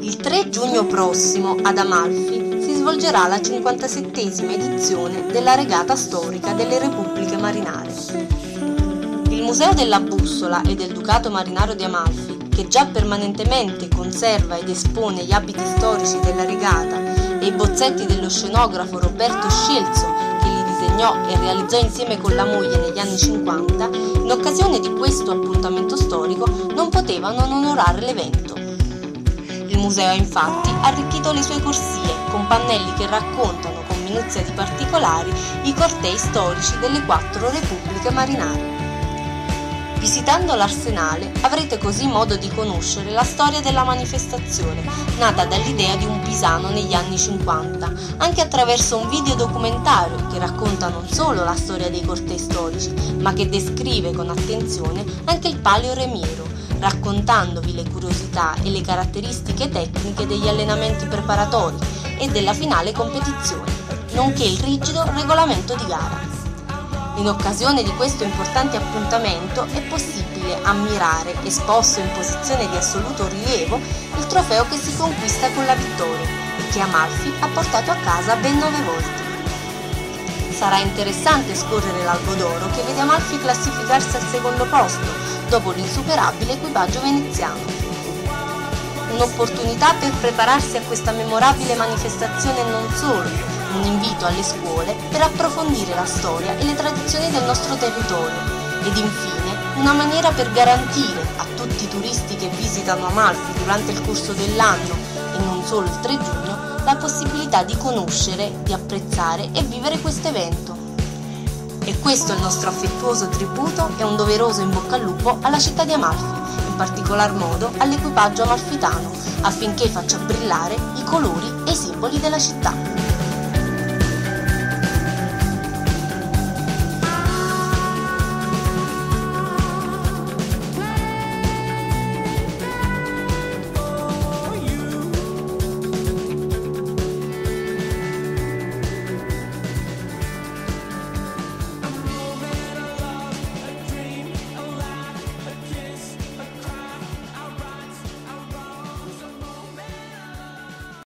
Il 3 giugno prossimo ad Amalfi si svolgerà la 57esima edizione della regata storica delle Repubbliche Marinare. Il Museo della Bussola e del Ducato Marinario di Amalfi, che già permanentemente conserva ed espone gli abiti storici della regata e i bozzetti dello scenografo Roberto Scelzo disegnò e realizzò insieme con la moglie negli anni 50, in occasione di questo appuntamento storico non potevano non onorare l'evento. Il museo ha infatti arricchito le sue corsie con pannelli che raccontano con minuzia di particolari i cortei storici delle quattro repubbliche marinare. Visitando l'Arsenale avrete così modo di conoscere la storia della manifestazione, nata dall'idea di un pisano negli anni 50, anche attraverso un videodocumentario che racconta non solo la storia dei cortei storici, ma che descrive con attenzione anche il palio remiero, raccontandovi le curiosità e le caratteristiche tecniche degli allenamenti preparatori e della finale competizione, nonché il rigido regolamento di gara. In occasione di questo importante appuntamento è possibile ammirare, esposto in posizione di assoluto rilievo, il trofeo che si conquista con la vittoria e che Amalfi ha portato a casa ben nove volte. Sarà interessante scorrere l'albo d'oro che vede Amalfi classificarsi al secondo posto, dopo l'insuperabile equipaggio veneziano. Un'opportunità per prepararsi a questa memorabile manifestazione non solo, un invito alle scuole per approfondire la storia e le tradizioni del nostro territorio ed infine una maniera per garantire a tutti i turisti che visitano Amalfi durante il corso dell'anno e non solo il 3 giugno la possibilità di conoscere, di apprezzare e vivere questo evento. E questo è il nostro affettuoso tributo e un doveroso in bocca al lupo alla città di Amalfi, in particolar modo all'equipaggio amalfitano, affinché faccia brillare i colori e i simboli della città.